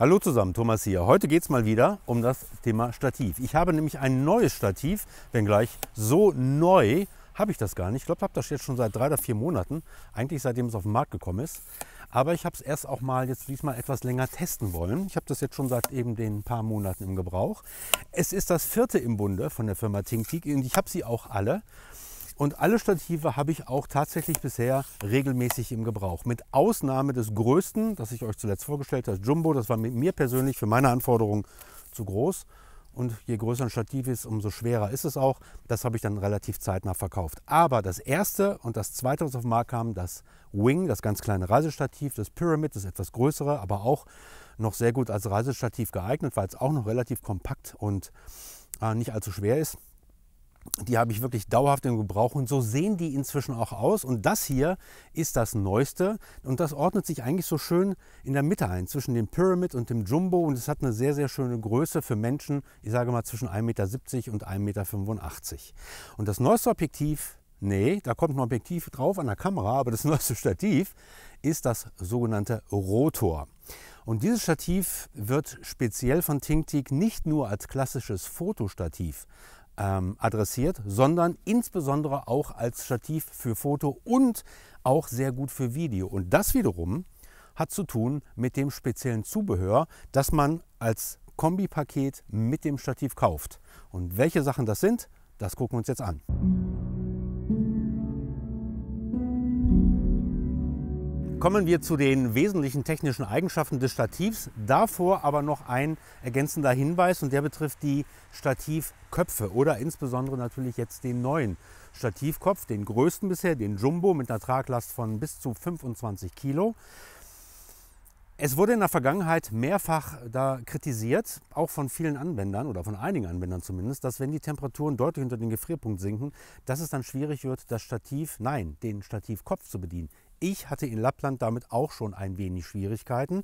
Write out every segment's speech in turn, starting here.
Hallo zusammen, Thomas hier. Heute geht es mal wieder um das Thema Stativ. Ich habe nämlich ein neues Stativ, wenngleich so neu habe ich das gar nicht. Ich glaube, ich habe das jetzt schon seit drei oder vier Monaten, eigentlich seitdem es auf den Markt gekommen ist. Aber ich habe es erst auch mal jetzt diesmal etwas länger testen wollen. Ich habe das jetzt schon seit eben den paar Monaten im Gebrauch. Es ist das vierte im Bunde von der Firma Tinktik und ich habe sie auch alle. Und alle Stative habe ich auch tatsächlich bisher regelmäßig im Gebrauch. Mit Ausnahme des größten, das ich euch zuletzt vorgestellt habe, Jumbo. Das war mit mir persönlich für meine Anforderungen zu groß. Und je größer ein Stativ ist, umso schwerer ist es auch. Das habe ich dann relativ zeitnah verkauft. Aber das erste und das zweite, was auf den Markt kam, das Wing, das ganz kleine Reisestativ, das Pyramid, das etwas größere, aber auch noch sehr gut als Reisestativ geeignet, weil es auch noch relativ kompakt und äh, nicht allzu schwer ist die habe ich wirklich dauerhaft im Gebrauch und so sehen die inzwischen auch aus. Und das hier ist das Neueste und das ordnet sich eigentlich so schön in der Mitte ein, zwischen dem Pyramid und dem Jumbo und es hat eine sehr, sehr schöne Größe für Menschen, ich sage mal zwischen 1,70 Meter und 1,85 Meter. Und das neueste Objektiv, nee, da kommt ein Objektiv drauf an der Kamera, aber das neueste Stativ ist das sogenannte Rotor. Und dieses Stativ wird speziell von Tinktik nicht nur als klassisches Fotostativ ähm, adressiert, sondern insbesondere auch als Stativ für Foto und auch sehr gut für Video. Und das wiederum hat zu tun mit dem speziellen Zubehör, das man als Kombipaket mit dem Stativ kauft. Und welche Sachen das sind, das gucken wir uns jetzt an. Kommen wir zu den wesentlichen technischen Eigenschaften des Stativs. Davor aber noch ein ergänzender Hinweis und der betrifft die Stativköpfe oder insbesondere natürlich jetzt den neuen Stativkopf, den größten bisher, den Jumbo mit einer Traglast von bis zu 25 Kilo. Es wurde in der Vergangenheit mehrfach da kritisiert, auch von vielen Anwendern oder von einigen Anwendern zumindest, dass wenn die Temperaturen deutlich unter den Gefrierpunkt sinken, dass es dann schwierig wird, das Stativ, nein, den Stativkopf zu bedienen. Ich hatte in Lappland damit auch schon ein wenig Schwierigkeiten.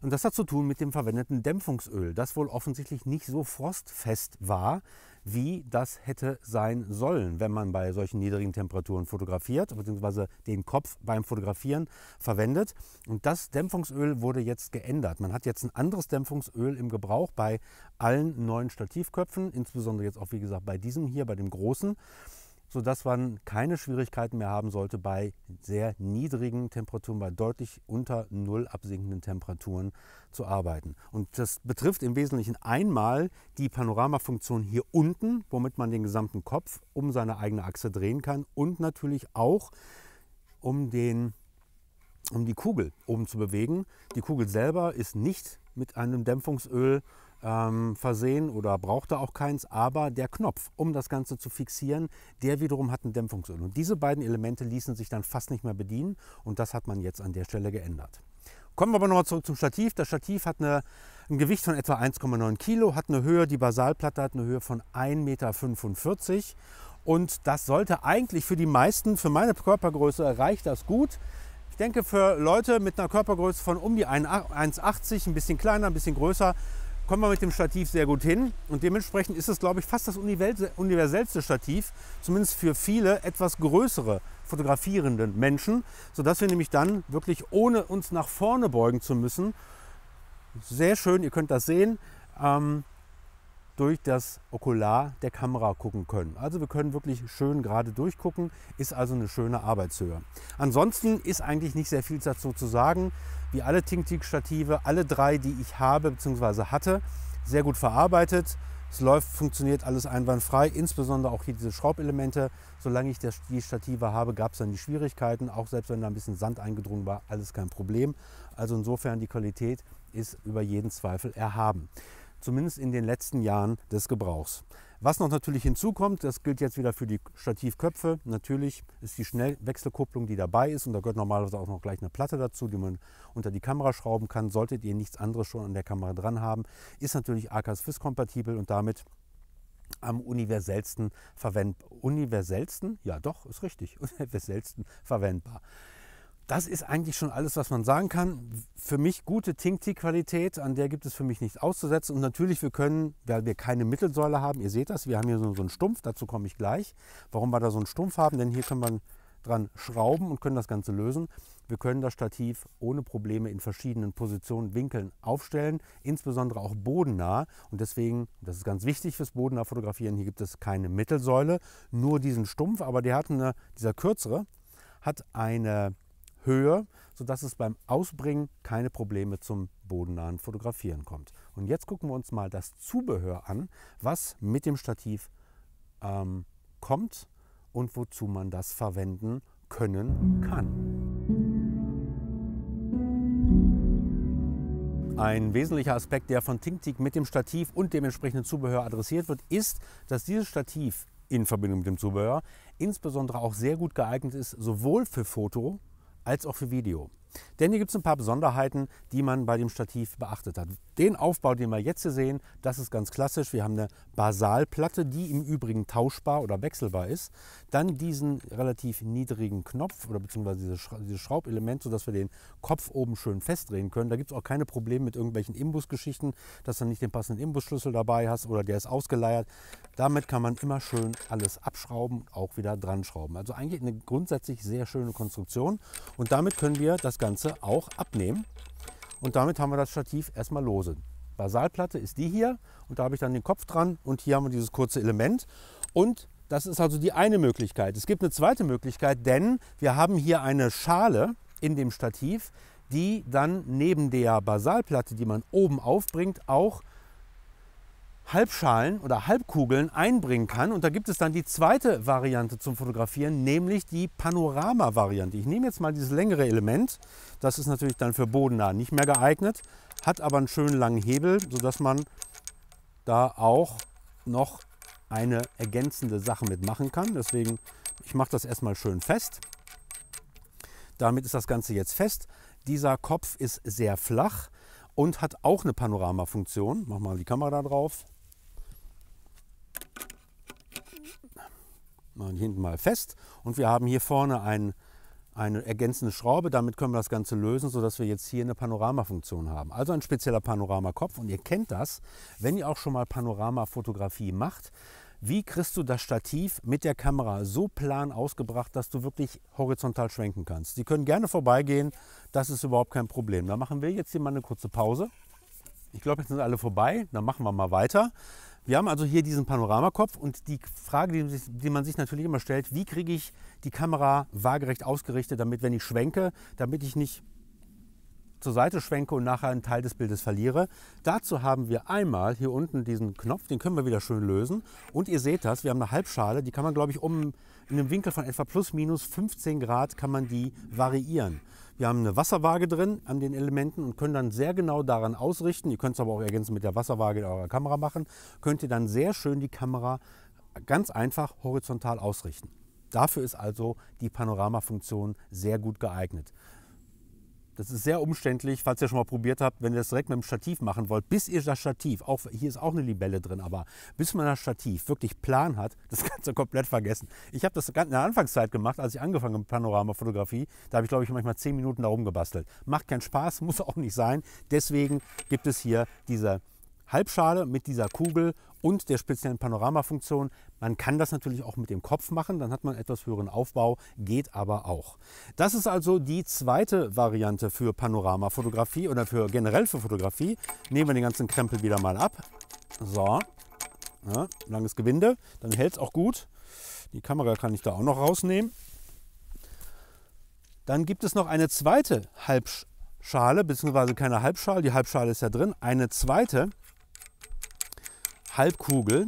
Und das hat zu tun mit dem verwendeten Dämpfungsöl, das wohl offensichtlich nicht so frostfest war, wie das hätte sein sollen, wenn man bei solchen niedrigen Temperaturen fotografiert, beziehungsweise den Kopf beim Fotografieren verwendet. Und das Dämpfungsöl wurde jetzt geändert. Man hat jetzt ein anderes Dämpfungsöl im Gebrauch bei allen neuen Stativköpfen, insbesondere jetzt auch, wie gesagt, bei diesem hier, bei dem großen sodass man keine Schwierigkeiten mehr haben sollte bei sehr niedrigen Temperaturen, bei deutlich unter Null absinkenden Temperaturen zu arbeiten. Und das betrifft im Wesentlichen einmal die Panoramafunktion hier unten, womit man den gesamten Kopf um seine eigene Achse drehen kann und natürlich auch um, den, um die Kugel oben zu bewegen. Die Kugel selber ist nicht mit einem Dämpfungsöl ähm, versehen oder brauchte auch keins, aber der Knopf, um das Ganze zu fixieren, der wiederum hat ein Dämpfungsöl. Und diese beiden Elemente ließen sich dann fast nicht mehr bedienen und das hat man jetzt an der Stelle geändert. Kommen wir aber nochmal zurück zum Stativ. Das Stativ hat eine, ein Gewicht von etwa 1,9 Kilo, hat eine Höhe, die Basalplatte hat eine Höhe von 1,45 Meter und das sollte eigentlich für die meisten, für meine Körpergröße reicht das gut. Ich denke, für Leute mit einer Körpergröße von um die 1,80, ein bisschen kleiner, ein bisschen größer, kommen wir mit dem Stativ sehr gut hin. Und dementsprechend ist es, glaube ich, fast das universellste Stativ, zumindest für viele etwas größere fotografierenden Menschen, sodass wir nämlich dann wirklich ohne uns nach vorne beugen zu müssen, sehr schön, ihr könnt das sehen, ähm, durch das Okular der Kamera gucken können. Also wir können wirklich schön gerade durchgucken, ist also eine schöne Arbeitshöhe. Ansonsten ist eigentlich nicht sehr viel dazu zu sagen wie alle Ting-Tik-Stative, alle drei, die ich habe bzw. hatte, sehr gut verarbeitet. Es läuft, funktioniert alles einwandfrei, insbesondere auch hier diese Schraubelemente. Solange ich die Stative habe, gab es dann die Schwierigkeiten, auch selbst wenn da ein bisschen Sand eingedrungen war, alles kein Problem. Also insofern die Qualität ist über jeden Zweifel erhaben zumindest in den letzten Jahren des Gebrauchs. Was noch natürlich hinzukommt, das gilt jetzt wieder für die Stativköpfe, natürlich ist die Schnellwechselkupplung, die dabei ist und da gehört normalerweise auch noch gleich eine Platte dazu, die man unter die Kamera schrauben kann. Solltet ihr nichts anderes schon an der Kamera dran haben, ist natürlich AKS FIS kompatibel und damit am universellsten verwendbar. Universellsten? Ja, doch, ist richtig. Universellsten verwendbar. Das ist eigentlich schon alles, was man sagen kann. Für mich gute Ting-Ti-Qualität, an der gibt es für mich nichts auszusetzen. Und natürlich, wir können, weil wir keine Mittelsäule haben, ihr seht das, wir haben hier so, so einen Stumpf, dazu komme ich gleich. Warum wir da so einen Stumpf haben, denn hier können wir dran schrauben und können das Ganze lösen. Wir können das Stativ ohne Probleme in verschiedenen Positionen, Winkeln aufstellen, insbesondere auch bodennah. Und deswegen, das ist ganz wichtig fürs bodennah fotografieren, hier gibt es keine Mittelsäule, nur diesen Stumpf, aber der hat eine, dieser kürzere hat eine Höhe, sodass es beim Ausbringen keine Probleme zum bodennahen Fotografieren kommt. Und jetzt gucken wir uns mal das Zubehör an, was mit dem Stativ ähm, kommt und wozu man das verwenden können kann. Ein wesentlicher Aspekt, der von TinkTik mit dem Stativ und dem entsprechenden Zubehör adressiert wird, ist, dass dieses Stativ in Verbindung mit dem Zubehör insbesondere auch sehr gut geeignet ist, sowohl für Foto als auch für Video. Denn hier gibt es ein paar Besonderheiten, die man bei dem Stativ beachtet hat. Den Aufbau, den wir jetzt hier sehen, das ist ganz klassisch. Wir haben eine Basalplatte, die im Übrigen tauschbar oder wechselbar ist. Dann diesen relativ niedrigen Knopf oder beziehungsweise dieses, dieses Schraubelement, sodass wir den Kopf oben schön festdrehen können. Da gibt es auch keine Probleme mit irgendwelchen Imbusgeschichten, dass du nicht den passenden Imbusschlüssel dabei hast oder der ist ausgeleiert. Damit kann man immer schön alles abschrauben, auch wieder dran schrauben. Also eigentlich eine grundsätzlich sehr schöne Konstruktion. Und damit können wir das Ganze auch abnehmen. Und damit haben wir das Stativ erstmal lose. Basalplatte ist die hier und da habe ich dann den Kopf dran und hier haben wir dieses kurze Element. Und das ist also die eine Möglichkeit. Es gibt eine zweite Möglichkeit, denn wir haben hier eine Schale in dem Stativ, die dann neben der Basalplatte, die man oben aufbringt, auch Halbschalen oder Halbkugeln einbringen kann. Und da gibt es dann die zweite Variante zum Fotografieren, nämlich die Panorama-Variante. Ich nehme jetzt mal dieses längere Element. Das ist natürlich dann für bodennah nicht mehr geeignet, hat aber einen schönen langen Hebel, sodass man da auch noch eine ergänzende Sache mitmachen kann. Deswegen, ich mache das erstmal schön fest. Damit ist das Ganze jetzt fest. Dieser Kopf ist sehr flach und hat auch eine Panoramafunktion. Mach mal die Kamera da drauf. Machen die hinten mal fest und wir haben hier vorne ein, eine ergänzende Schraube. Damit können wir das Ganze lösen, sodass wir jetzt hier eine Panoramafunktion haben. Also ein spezieller Panoramakopf und ihr kennt das, wenn ihr auch schon mal Panoramafotografie macht. Wie kriegst du das Stativ mit der Kamera so plan ausgebracht, dass du wirklich horizontal schwenken kannst? Die können gerne vorbeigehen, das ist überhaupt kein Problem. Da machen wir jetzt hier mal eine kurze Pause. Ich glaube, jetzt sind alle vorbei, dann machen wir mal weiter. Wir haben also hier diesen Panoramakopf und die Frage, die, die man sich natürlich immer stellt, wie kriege ich die Kamera waagerecht ausgerichtet, damit, wenn ich schwenke, damit ich nicht zur Seite schwenke und nachher einen Teil des Bildes verliere. Dazu haben wir einmal hier unten diesen Knopf, den können wir wieder schön lösen. Und ihr seht das, wir haben eine Halbschale, die kann man, glaube ich, um in einem Winkel von etwa plus minus 15 Grad kann man die variieren. Wir haben eine Wasserwaage drin an den Elementen und können dann sehr genau daran ausrichten. Ihr könnt es aber auch ergänzen mit der Wasserwaage in eurer Kamera machen. Könnt ihr dann sehr schön die Kamera ganz einfach horizontal ausrichten. Dafür ist also die Panoramafunktion sehr gut geeignet. Das ist sehr umständlich, falls ihr schon mal probiert habt, wenn ihr das direkt mit dem Stativ machen wollt, bis ihr das Stativ, auch, hier ist auch eine Libelle drin, aber bis man das Stativ wirklich plan hat, das du komplett vergessen. Ich habe das in der Anfangszeit gemacht, als ich angefangen habe mit Panoramafotografie. Da habe ich, glaube ich, manchmal zehn Minuten darum gebastelt. Macht keinen Spaß, muss auch nicht sein. Deswegen gibt es hier diese Halbschale mit dieser Kugel und der speziellen Panoramafunktion. Man kann das natürlich auch mit dem Kopf machen, dann hat man etwas höheren Aufbau, geht aber auch. Das ist also die zweite Variante für Panoramafotografie oder für generell für Fotografie. Nehmen wir den ganzen Krempel wieder mal ab. So, ja, langes Gewinde, dann hält es auch gut. Die Kamera kann ich da auch noch rausnehmen. Dann gibt es noch eine zweite Halbschale, beziehungsweise keine Halbschale, die Halbschale ist ja drin, eine zweite Halbkugel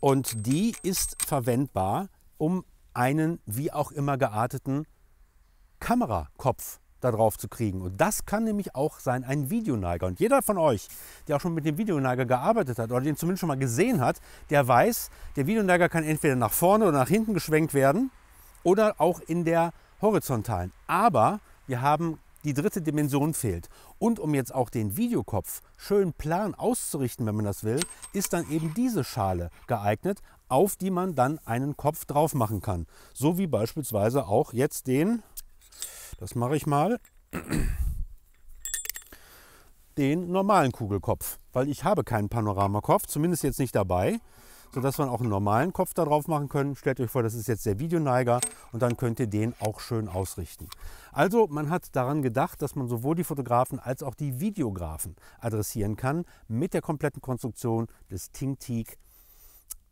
und die ist verwendbar, um einen wie auch immer gearteten Kamerakopf darauf zu kriegen. Und das kann nämlich auch sein ein Videoneiger. Und jeder von euch, der auch schon mit dem Videoneiger gearbeitet hat oder den zumindest schon mal gesehen hat, der weiß, der Videoneiger kann entweder nach vorne oder nach hinten geschwenkt werden oder auch in der horizontalen. Aber wir haben die dritte Dimension fehlt. Und um jetzt auch den Videokopf schön plan auszurichten, wenn man das will, ist dann eben diese Schale geeignet, auf die man dann einen Kopf drauf machen kann. So wie beispielsweise auch jetzt den, das mache ich mal, den normalen Kugelkopf. Weil ich habe keinen Panoramakopf, zumindest jetzt nicht dabei. Sodass wir auch einen normalen Kopf da drauf machen können. Stellt euch vor, das ist jetzt der Videoneiger und dann könnt ihr den auch schön ausrichten. Also man hat daran gedacht, dass man sowohl die Fotografen als auch die Videografen adressieren kann mit der kompletten Konstruktion des Ting-Teak,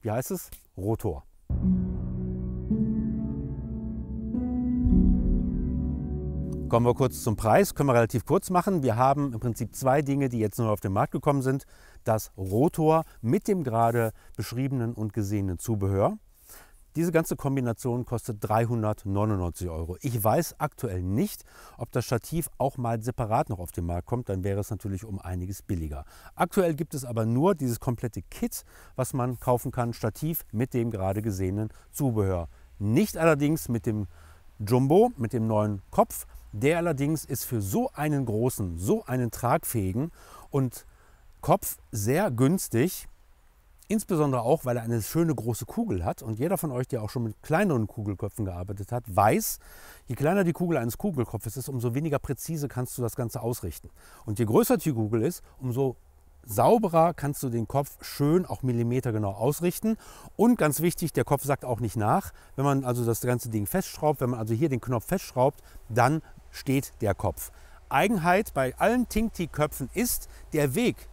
wie heißt es, Rotor. Kommen wir kurz zum Preis, können wir relativ kurz machen. Wir haben im Prinzip zwei Dinge, die jetzt neu auf den Markt gekommen sind. Das Rotor mit dem gerade beschriebenen und gesehenen Zubehör. Diese ganze Kombination kostet 399 Euro. Ich weiß aktuell nicht, ob das Stativ auch mal separat noch auf den Markt kommt. Dann wäre es natürlich um einiges billiger. Aktuell gibt es aber nur dieses komplette Kit, was man kaufen kann. Stativ mit dem gerade gesehenen Zubehör. Nicht allerdings mit dem Jumbo, mit dem neuen Kopf, der allerdings ist für so einen großen, so einen tragfähigen und Kopf sehr günstig. Insbesondere auch, weil er eine schöne große Kugel hat. Und jeder von euch, der auch schon mit kleineren Kugelköpfen gearbeitet hat, weiß, je kleiner die Kugel eines Kugelkopfes ist, umso weniger präzise kannst du das Ganze ausrichten. Und je größer die Kugel ist, umso sauberer kannst du den Kopf schön auch millimetergenau ausrichten. Und ganz wichtig, der Kopf sagt auch nicht nach. Wenn man also das ganze Ding festschraubt, wenn man also hier den Knopf festschraubt, dann steht der Kopf. Eigenheit bei allen Tinti-Köpfen ist, der Weg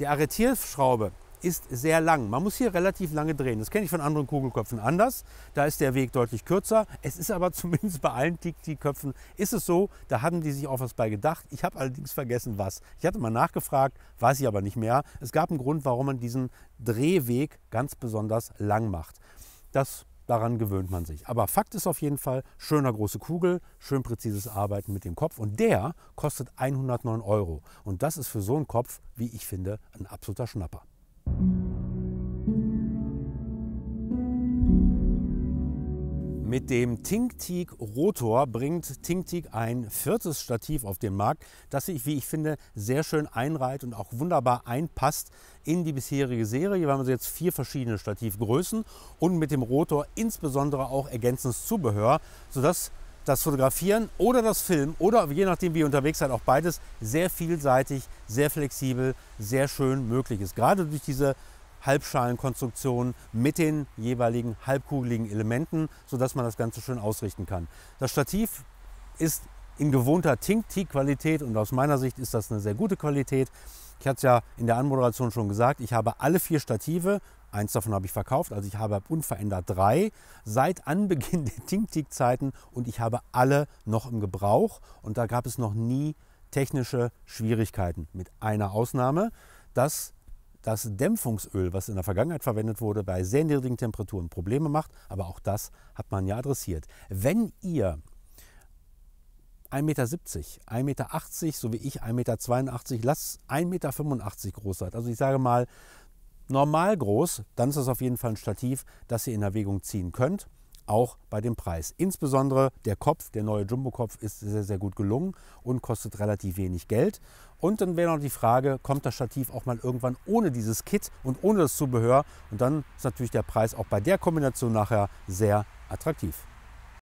der Arretierschraube ist sehr lang. Man muss hier relativ lange drehen. Das kenne ich von anderen Kugelköpfen anders. Da ist der Weg deutlich kürzer. Es ist aber zumindest bei allen Tinti-Köpfen ist es so, da haben die sich auch was bei gedacht. Ich habe allerdings vergessen, was. Ich hatte mal nachgefragt, weiß ich aber nicht mehr. Es gab einen Grund, warum man diesen Drehweg ganz besonders lang macht. Das daran gewöhnt man sich. Aber Fakt ist auf jeden Fall, schöner große Kugel, schön präzises Arbeiten mit dem Kopf und der kostet 109 Euro. Und das ist für so einen Kopf, wie ich finde, ein absoluter Schnapper. Mit dem TinkTeak Rotor bringt TinkTeak ein viertes Stativ auf den Markt, das sich, wie ich finde, sehr schön einreiht und auch wunderbar einpasst in die bisherige Serie. Hier haben wir jetzt vier verschiedene Stativgrößen und mit dem Rotor insbesondere auch ergänzendes Zubehör, sodass das Fotografieren oder das Filmen oder je nachdem, wie ihr unterwegs seid, auch beides sehr vielseitig, sehr flexibel, sehr schön möglich ist. Gerade durch diese Halbschalenkonstruktion mit den jeweiligen halbkugeligen Elementen, sodass man das Ganze schön ausrichten kann. Das Stativ ist in gewohnter Tink-Teak-Qualität und aus meiner Sicht ist das eine sehr gute Qualität. Ich hatte es ja in der Anmoderation schon gesagt, ich habe alle vier Stative, eins davon habe ich verkauft, also ich habe unverändert drei seit Anbeginn der Tink-Teak-Zeiten und ich habe alle noch im Gebrauch und da gab es noch nie technische Schwierigkeiten, mit einer Ausnahme, dass das Dämpfungsöl, was in der Vergangenheit verwendet wurde, bei sehr niedrigen Temperaturen Probleme macht. Aber auch das hat man ja adressiert. Wenn ihr 1,70 Meter, 1,80 Meter, so wie ich 1,82 Meter, lasst 1,85 Meter groß seid. Also ich sage mal normal groß, dann ist das auf jeden Fall ein Stativ, das ihr in Erwägung ziehen könnt auch bei dem Preis. Insbesondere der Kopf, der neue Jumbo-Kopf, ist sehr, sehr gut gelungen und kostet relativ wenig Geld. Und dann wäre noch die Frage, kommt das Stativ auch mal irgendwann ohne dieses Kit und ohne das Zubehör? Und dann ist natürlich der Preis auch bei der Kombination nachher sehr attraktiv.